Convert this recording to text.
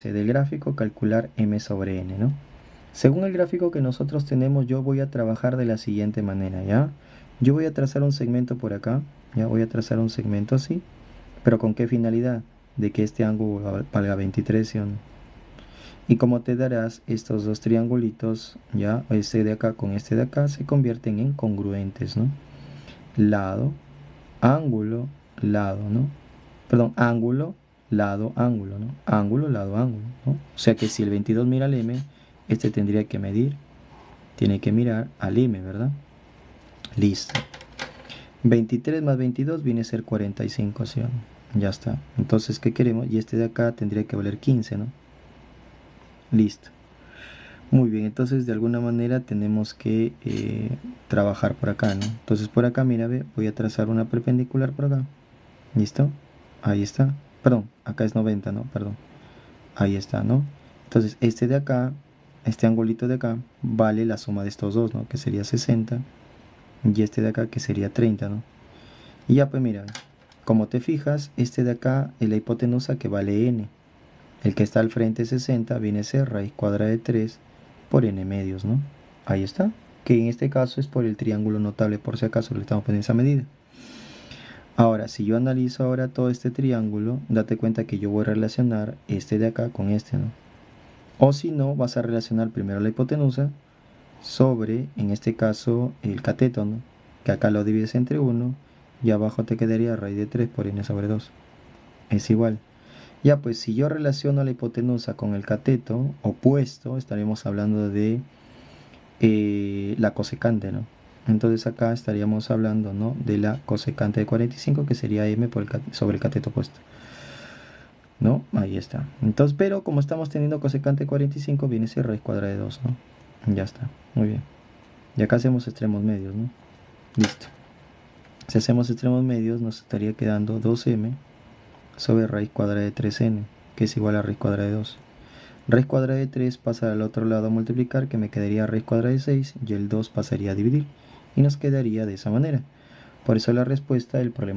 del gráfico calcular m sobre n, ¿no? Según el gráfico que nosotros tenemos, yo voy a trabajar de la siguiente manera, ¿ya? Yo voy a trazar un segmento por acá, ya voy a trazar un segmento así, pero ¿con qué finalidad? De que este ángulo valga 23, ¿sí Y como te darás, estos dos triangulitos, ya, este de acá con este de acá, se convierten en congruentes, ¿no? Lado, ángulo, lado, ¿no? Perdón, ángulo, lado, ángulo, ¿no? Ángulo, lado, ángulo, ¿no? O sea que si el 22 mira al M, este tendría que medir, tiene que mirar al M, ¿verdad? Listo. 23 más 22 viene a ser 45, ¿sí? Ya está. Entonces, ¿qué queremos? Y este de acá tendría que valer 15, ¿no? Listo. Muy bien, entonces de alguna manera tenemos que eh, trabajar por acá, ¿no? Entonces por acá, mira, ve, voy a trazar una perpendicular por acá. ¿Listo? Ahí está. Perdón, acá es 90, ¿no? Perdón. Ahí está, ¿no? Entonces, este de acá, este angulito de acá, vale la suma de estos dos, ¿no? Que sería 60. Y este de acá, que sería 30, ¿no? Y ya, pues mira, como te fijas, este de acá es la hipotenusa que vale n. El que está al frente 60 viene a ser raíz cuadrada de 3 por n medios, ¿no? Ahí está. Que en este caso es por el triángulo notable, por si acaso le estamos poniendo esa medida. Ahora, si yo analizo ahora todo este triángulo, date cuenta que yo voy a relacionar este de acá con este, ¿no? O si no, vas a relacionar primero la hipotenusa sobre, en este caso, el cateto, ¿no? Que acá lo divides entre 1 y abajo te quedaría raíz de 3 por n sobre 2. Es igual. Ya pues, si yo relaciono la hipotenusa con el cateto opuesto, estaremos hablando de eh, la cosecante, ¿no? Entonces acá estaríamos hablando ¿no? de la cosecante de 45 que sería m sobre el cateto opuesto. ¿No? Ahí está. Entonces, pero como estamos teniendo cosecante de 45, viene a ser raíz cuadrada de 2, ¿no? Ya está. Muy bien. Y acá hacemos extremos medios, ¿no? Listo. Si hacemos extremos medios, nos estaría quedando 2m sobre raíz cuadrada de 3n, que es igual a raíz cuadrada de 2. Raíz cuadrada de 3 pasa al otro lado a multiplicar, que me quedaría raíz cuadrada de 6, y el 2 pasaría a dividir y nos quedaría de esa manera. Por eso la respuesta del problema